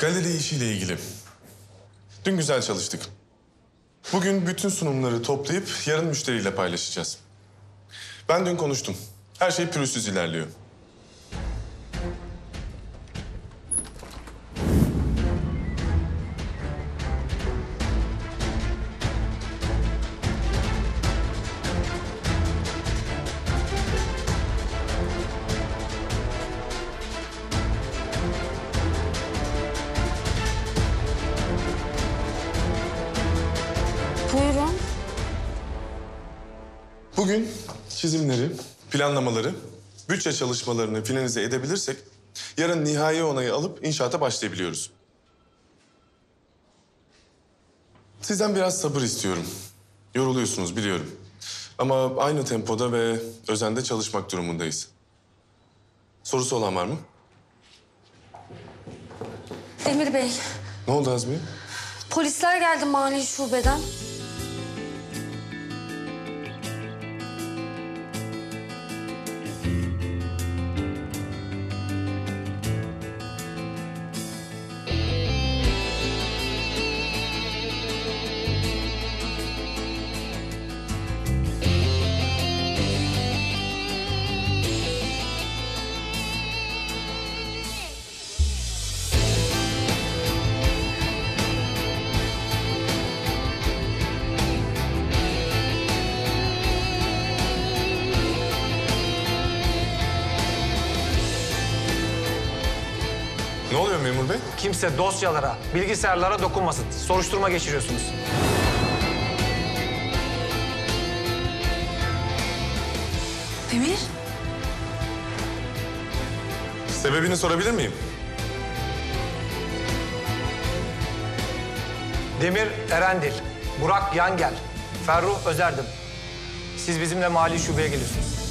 Galeri işiyle ilgili. Dün güzel çalıştık. Bugün bütün sunumları toplayıp yarın müşteriyle paylaşacağız. Ben dün konuştum. Her şey pürüzsüz ilerliyor. Bugün çizimleri, planlamaları, bütçe çalışmalarını finalize edebilirsek... ...yarın nihai onayı alıp inşaata başlayabiliyoruz. Sizden biraz sabır istiyorum. Yoruluyorsunuz biliyorum. Ama aynı tempoda ve özende çalışmak durumundayız. Sorusu olan var mı? Demir Bey, Ne oldu Azmi? polisler geldi mali şubeden. Ne oluyor memur bey? Kimse dosyalara, bilgisayarlara dokunmasın. Soruşturma geçiriyorsunuz. Demir? Sebebini sorabilir miyim? Demir Erendil, Burak Yangel, Ferruh Özerdim. Siz bizimle mali şubeye geliyorsunuz.